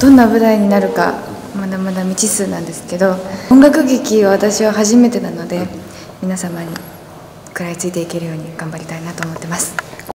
どんな舞台になるかまだまだ未知数なんですけど音楽劇は私は初めてなので皆様に食らいついていけるように頑張りたいなと思ってます。